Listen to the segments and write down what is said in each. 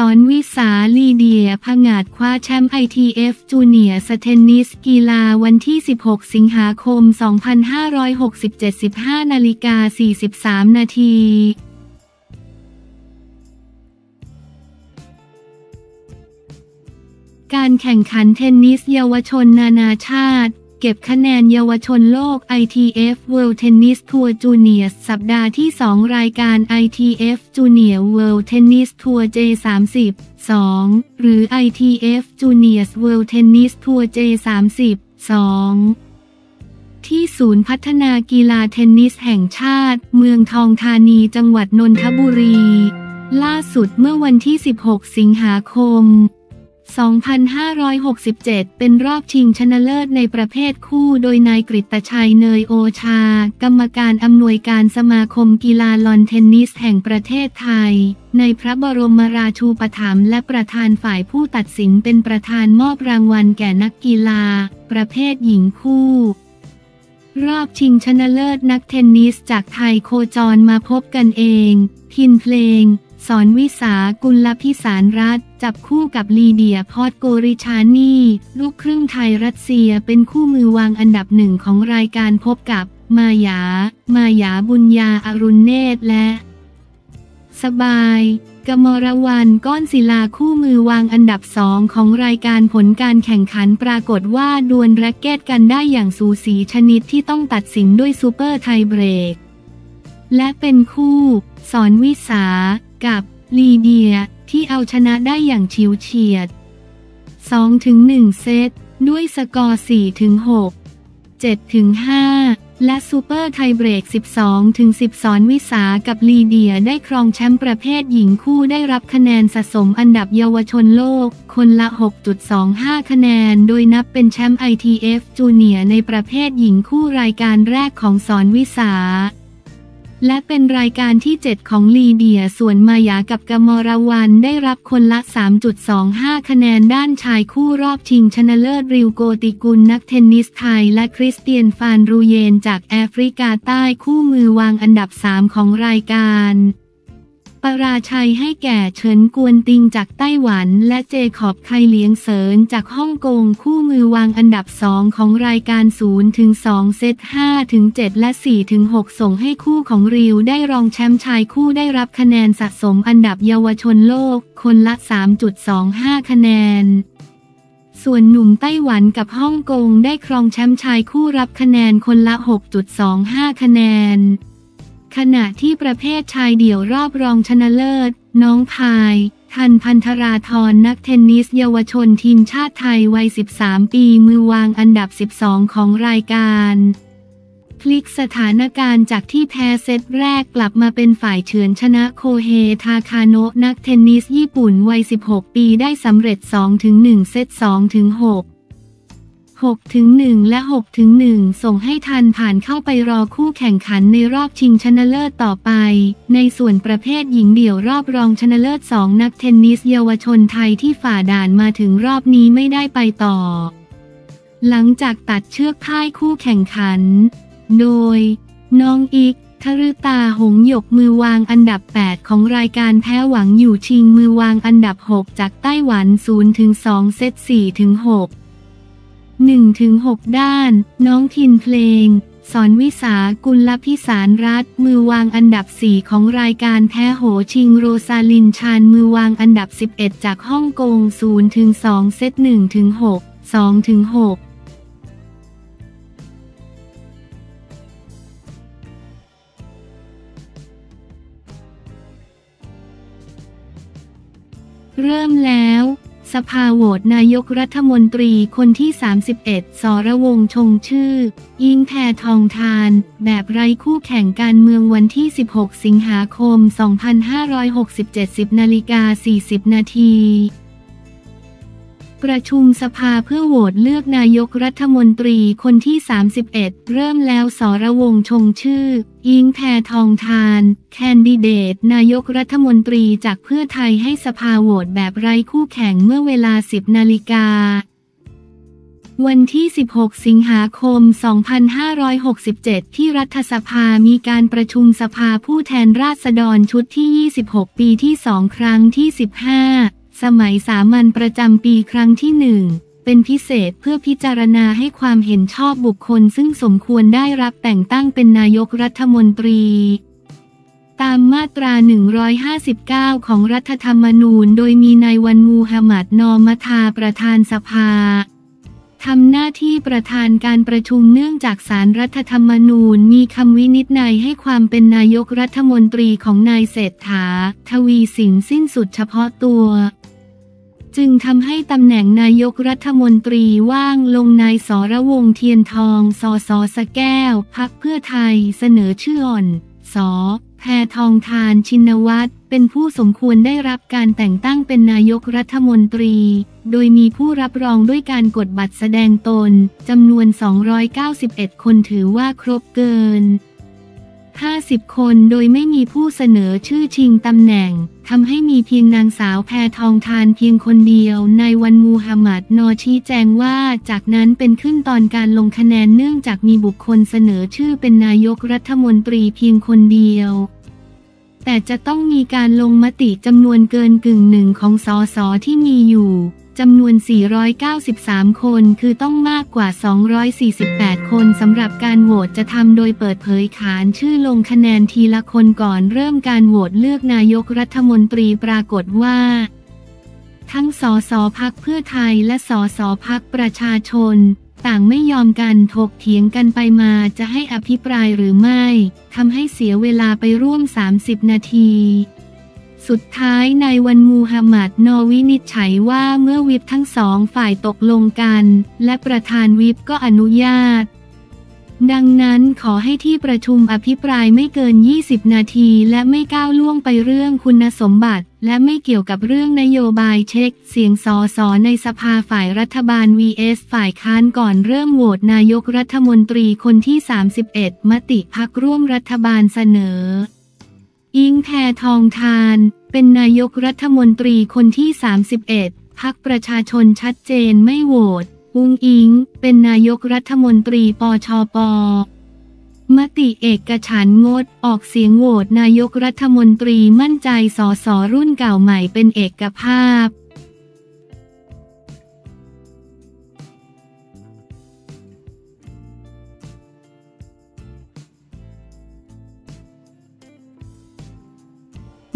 สอนวิสาลีเดียผงาดคว้าแชมป์ ITF จูเนียสเทนนิสกีฬาวันที่ 16 สิงหาคม 2567 15นาฬิกา43 นาทีการแข่งขันเทนนิสเยาวชนนานาชาติ เก็บคะแนนเยาวชนโลก ITF World Tennis Tour Junior สัปดาห์ที่ 2 รายการ ITF Junior World Tennis Tour J30 2 หรือ ITF Juniors World Tennis Tour J30 2 ที่ศูนย์พัฒนากีฬาเทนนิสแห่งชาติ เมืองทองธานีจังหวัดนนทบุรี ล่าสุดเมื่อวันที่ 16 สิงหาคม 2567 เป็นรอบชิงชนะเลิศในประเภทคู่โดยนายกฤตชัยเนยโอชา กรรมการอำนวยการสมาคมกีฬาลอนเทนนิสแห่งประเทศไทย ในพระบรมราชูปถัมภ์และประธานฝ่ายผู้ตัดสินเป็นประธานมอบรางวัลแก่นักกีฬา ประเภทหญิงคู่ รอบชิงชนะเลิศนักเทนนิสจากไทยโคจรมาพบกันเอง ทินเพลง สอนวิสากุลพิสารรัฐ จับคู่กับลีเดียพอดโกริชานีลูกครึ่งไทยรัสเซียเป็นคู่มือวางอันดับหนึ่งของรายการพบกับ มายา มายาบุญญาอรุณเนตรและ สบายกมรวันก้อนศิลาคู่มือวางอันดับสองของรายการผลการแข่งขันปรากฏว่าดวลแร็กเก็ตกันได้อย่างสูสีชนิดที่ต้องตัดสินด้วยซูเปอร์ไทเบรก และเป็นคู่ ศรร์วิศา กับลีเดียร์ที่เอาชนะได้อย่างฉิวเฉียด 2-1 เซต ด้วยสกอร์ 4-6 7-5 และซูเปอร์ไทเบรก 12-10 ศรร์วิศากับลีเดียร์ได้ครองแชมป์ประเภทหญิงคู่ได้รับคะแนนสะสมอันดับเยาวชนโลก คนละ 6.25 คะแนน โดยนับเป็นแชมป์ ITF จูเนียร์ในประเภทหญิงคู่รายการแรกของศรร์วิศา และเป็นรายการที่ 7 ของลีเดียส่วนมายากับกมรวันได้รับคนละ 3.25 คะแนนด้านชายคู่รอบชิงชนะเลิศริวโกติกุลนักเทนนิสไทย และคริสเตียนฟานรูเยนจากแอฟริกาใต้คู่มือวางอันดับ 3 ของรายการ ปราชัยให้แก่เฉินกวนติงจากไต้หวัน และเจคอบไคเลียงเสริญจากฮ่องกงคู่มือวางอันดับสองของรายการ 0 ถึง 2 เซต 5 ถึง 7 และ 4 ถึง 6 ส่งให้คู่ของริวได้รองแชมป์ชายคู่ได้รับคะแนนสะสมอันดับเยาวชนโลก คนละ 3.25 คะแนนส่วนหนุ่มไต้หวันกับฮ่องกงได้ครองแชมป์ชายคู่รับคะแนนคนละ 6.25 คะแนน ขณะที่ประเภทชายเดี่ยวรอบรองชนะเลิศ น้องพาย ทันพันธราธรนักเทนนิสเยาวชนทีมชาติไทยวัย 13 ปีมือวางอันดับ 12 ของรายการพลิกสถานการณ์จากที่แพ้เซตแรกกลับมาเป็นฝ่ายเฉือนชนะโคเฮทาคาโนะนักเทนนิสญี่ปุ่นวัย 16 ปีได้สำเร็จ 2-1 เซต 2-6 6ถึง1และ6ถึง1ส่งให้ทันผ่านเข้าไปรอคู่แข่งขันในรอบชิงชนะเลิศต่อไป ในส่วนประเภทหญิงเดี่ยวรอบรองชนะเลิศ 2 นักเทนนิสเยาวชนไทยที่ฝ่าด่านมาถึงรอบนี้ไม่ได้ไปต่อ หลังจากตัดเชือกพ่ายคู่แข่งขัน โดย น้องอีกทรุตาหงหยกมือวางอันดับ 8 ของรายการแพ้หวังอยู่ชิงมือวางอันดับ 6 จากไต้หวัน0-2เซต4-6 1-6 ด้าน น้องทินเพลง สอนวิสากุลพิสารรัฐ มือวางอันดับ 4 ของรายการแพ้โหชิงโรซาลินชานมือวางอันดับ 11 จากฮ่องกง0-2 เซต 1-6 2-6เริ่มแล้ว สภาโหวตนายกรัฐมนตรีคนที่ 31 สรวงชงชื่อ ยิงแพทองทาน แบบไร้คู่แข่งการเมืองวันที่ 16 สิงหาคม 2567 10นาฬิกา40 นาที ประชุมสภาเพื่อโหวตเลือกนายกรัฐมนตรีคนที่ 31 เริ่มแล้วสรวงชงชื่ออิงแพทองทาน แคนดิเดต นายกรัฐมนตรีจากเพื่อไทยให้สภาโหวตแบบไร้คู่แข่งเมื่อเวลา 10 นาฬิกา วันที่ 16 สิงหาคม 2567 ที่รัฐสภามีการประชุมสภาผู้แทนราษฎรชุดที่ 26 ปีที่ 2 ครั้งที่ 15 สมัยสามัญประจำปีครั้งที่1เป็นพิเศษเพื่อพิจารณาให้ความเห็นชอบบุคคลซึ่งสมควรได้รับแต่งตั้งเป็นนายกรัฐมนตรี ตามมาตรา 159 ของรัฐธรรมนูญ โดยมีนายวันมูฮัมหมัดนอมทาประธานสภาทำหน้าที่ประธานการประชุมเนื่องจากสารรัฐธรรมนูญมีคำวินิจฉัยให้ความเป็นนายกรัฐมนตรีของนายเศรษฐา ทวีสินสิ้นสุดเฉพาะตัว จึงทำให้ตำแหน่งนายกรัฐมนตรีว่างลงนายสรวงเทียนทอง สสสแก้ว พักเพื่อไทยเสนอชื่ออ่อน สแพทองทานชินวัตรเป็นผู้สมควรได้รับการแต่งตั้งเป็นนายกรัฐมนตรี โดยมีผู้รับรองด้วยการกดบัตรแสดงตนจำนวน 291 คนถือว่าครบเกิน 50 คนโดยไม่มีผู้เสนอชื่อชิงตำแหน่งทำให้มีเพียงนางสาวแพทองทานเพียงคนเดียว ในวันมูฮัมหมัดนอชี้แจงว่าจากนั้นเป็นขึ้นตอนการลงคะแนนเนื่องจากมีบุคคลเสนอชื่อเป็นนายกรัฐมนตรีเพียงคนเดียวแต่จะต้องมีการลงมติจำนวนเกินกึ่งหนึ่งของสสที่มีอยู่ จำนวน 493 คนคือต้องมากกว่า 248 คนสำหรับการโหวตจะทำโดยเปิดเผยขานชื่อลงคะแนนทีละคนก่อนเริ่มการโหวตเลือกนายกรัฐมนตรีปรากฏว่า ทั้งสสพักเพื่อไทยและสสพักประชาชน ต่างไม่ยอมกันถกเถียงกันไปมาจะให้อภิปรายหรือไม่ทำให้เสียเวลาไปร่วม 30 นาที สุดท้ายในวันมูฮัมหมัดนอวินิจฉัยว่าเมื่อวิปทั้งสองฝ่ายตกลงกัน และประธานวิปก็อนุญาต ดังนั้นขอให้ที่ประชุมอภิปรายไม่เกิน 20 นาที และไม่ก้าวล่วงไปเรื่องคุณสมบัติ และไม่เกี่ยวกับเรื่องนโยบายเช็ค เสียงสอสอในสภาฝ่ายรัฐบาล vs ฝ่ายค้านก่อนเริ่มโหวตนายกรัฐมนตรีคนที่ 31 มติพักร่วมรัฐบาลเสนอ อิงแพทองทาน เป็นนายกรัฐมนตรีคนที่ 31 พักประชาชนชัดเจนไม่โหวต อุงอิง เป็นนายกรัฐมนตรีปชป มติเอกฉันงดออกเสียงโหวตนายกรัฐมนตรีมั่นใจสอสอรุ่นเก่าใหม่เป็นเอกภาพ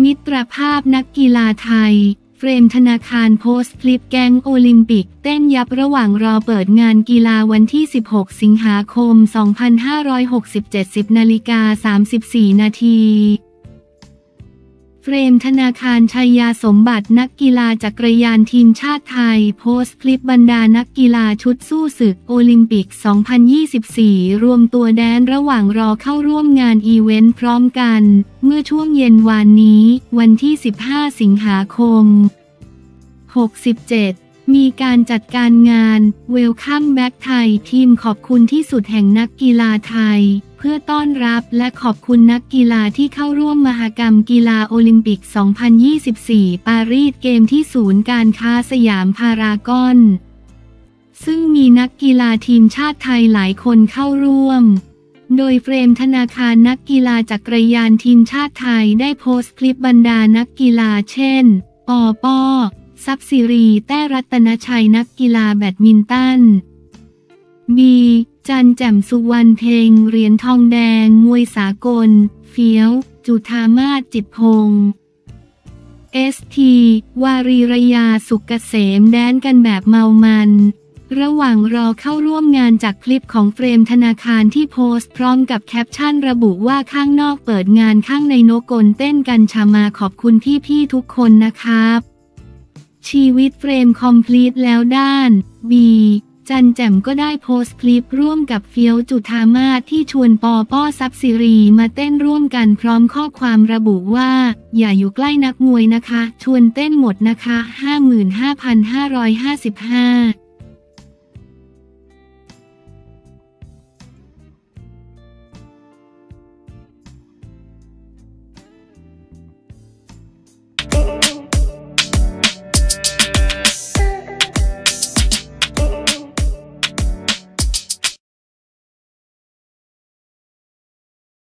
มิตรภาพนักกีฬาไทย เฟรมธนาคารโพสต์คลิปแก๊งโอลิมปิก เต้นยับระหว่างรอเปิดงานกีฬาวันที่ 16 สิงหาคม 2567 10นาฬิกา34 นาที เฟรมธนาคารชัยยาสมบัตินักกีฬาจักรยานทีมชาติไทย โพสต์คลิปบรรดานักกีฬาชุดสู้ศึกโอลิมปิก 2024 รวมตัวแดนซ์ระหว่างรอเข้าร่วมงานอีเวนต์พร้อมกัน เมื่อช่วงเย็นวานนี้ วันที่ 15 สิงหาคม 67 มีการจัดการงาน Welcome Back Thai Team ขอบคุณที่สุดแห่งนักกีฬาไทย เพื่อต้อนรับและขอบคุณนักกีฬาที่เข้าร่วมมหกรรมกีฬาโอลิมปิก 2024 ปารีสเกมส์ที่ศูนย์การค้าสยามพารากอน ซึ่งมีนักกีฬาทีมชาติไทยหลายคนเข้าร่วมโดยเฟรมธนาคารนักกีฬาจักรยานทีมชาติไทยได้โพสต์คลิปบรรดานักกีฬาเช่น ปอป้อ ทรัพย์สิรี แต้รัตนชัยนักกีฬาแบดมินตันบีจันทร์แจ่มสุวรรณเพ็งเหรียญทองแดง มวยสากล เฟี้ยว จุฑามาศจิตรพงศ์เอสทีวารีรยาสุขเกษมแดนซ์กันแบบเมามัน ระหว่างรอเข้าร่วมงานจากคลิปของเฟรมธนาคารที่โพสต์พร้อมกับแคปชั่นระบุว่าข้างนอกเปิดงานข้างใน no สนเต้นกันฉ่ำมากขอบคุณพี่ๆทุกคนนะครับ ชีวิตเฟรม complete แล้วด้านบีจันทร์แจ่มก็ได้โพสต์คลิปร่วมกับเฟี้ยวจุฑามาศที่ชวนปอป้อ ทรัพย์สิรีมาเต้นร่วมกันพร้อมข้อความระบุว่า อย่าอยู่ใกล้นักมวยนะคะ ชวนเต้นหมดนะคะ 55,555